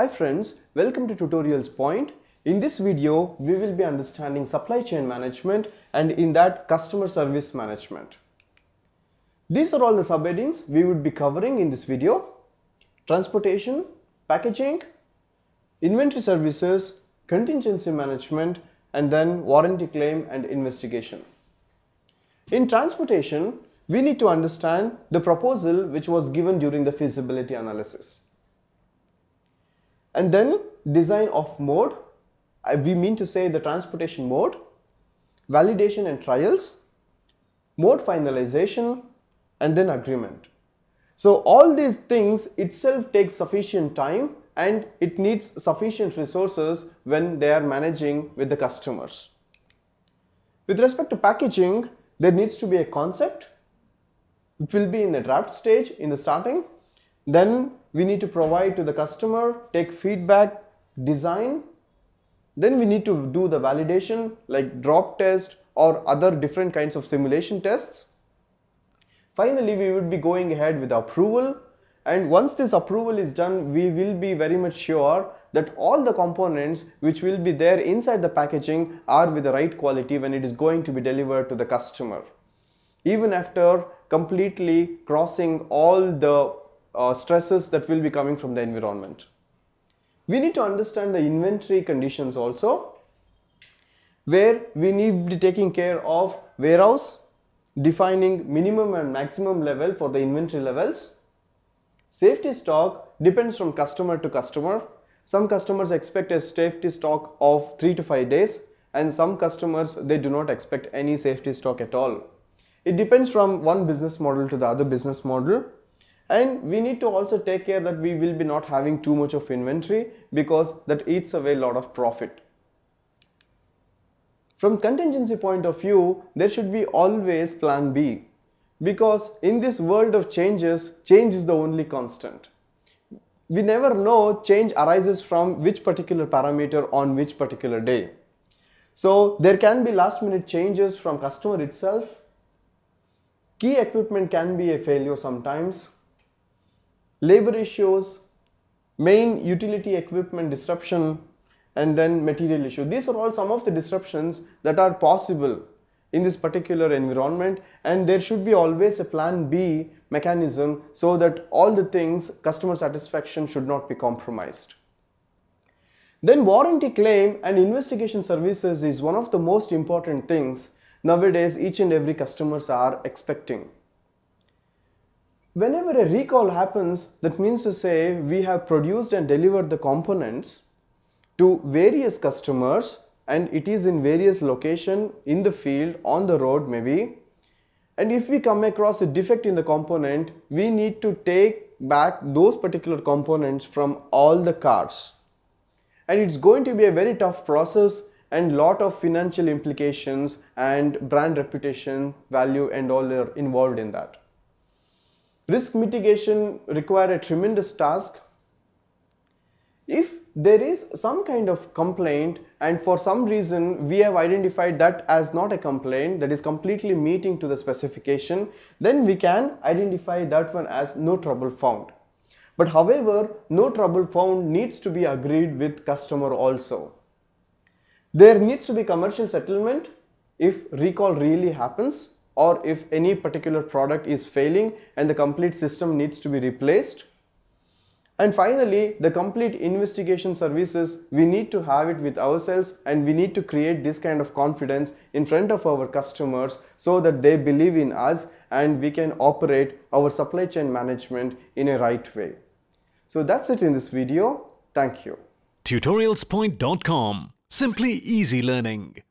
Hi friends, welcome to Tutorials Point. In this video, we will be understanding supply chain management and in that customer service management. These are all the subheadings we would be covering in this video. Transportation, packaging, inventory services, contingency management and then warranty claim and investigation. In transportation, we need to understand the proposal which was given during the feasibility analysis. And then design of mode, we mean to say the transportation mode, validation and trials, mode finalization, and then agreement. So all these things itself takes sufficient time and it needs sufficient resources when they are managing with the customers. With respect to packaging, there needs to be a concept it will be in the draft stage in the starting. Then we need to provide to the customer, take feedback, design. Then we need to do the validation like drop test or other different kinds of simulation tests. Finally, we would be going ahead with approval and once this approval is done, we will be very much sure that all the components which will be there inside the packaging are with the right quality when it is going to be delivered to the customer. Even after completely crossing all the uh, stresses that will be coming from the environment. We need to understand the inventory conditions also where we need to be taking care of warehouse, defining minimum and maximum level for the inventory levels. Safety stock depends from customer to customer. Some customers expect a safety stock of 3 to 5 days and some customers they do not expect any safety stock at all. It depends from one business model to the other business model. And we need to also take care that we will be not having too much of inventory because that eats away a lot of profit. From contingency point of view, there should be always plan B because in this world of changes, change is the only constant. We never know change arises from which particular parameter on which particular day. So there can be last minute changes from customer itself Key equipment can be a failure sometimes. Labor issues, main utility equipment disruption, and then material issue. These are all some of the disruptions that are possible in this particular environment and there should be always a plan B mechanism so that all the things customer satisfaction should not be compromised. Then warranty claim and investigation services is one of the most important things nowadays each and every customers are expecting. Whenever a recall happens, that means to say we have produced and delivered the components to various customers and it is in various location in the field, on the road maybe. And if we come across a defect in the component, we need to take back those particular components from all the cars. And it's going to be a very tough process and lot of financial implications and brand reputation value and all are involved in that. Risk mitigation require a tremendous task. If there is some kind of complaint and for some reason we have identified that as not a complaint that is completely meeting to the specification then we can identify that one as no trouble found. But however, no trouble found needs to be agreed with customer also. There needs to be commercial settlement if recall really happens or if any particular product is failing and the complete system needs to be replaced. And finally, the complete investigation services, we need to have it with ourselves and we need to create this kind of confidence in front of our customers so that they believe in us and we can operate our supply chain management in a right way. So that's it in this video. Thank you. Tutorialspoint.com Simply easy learning.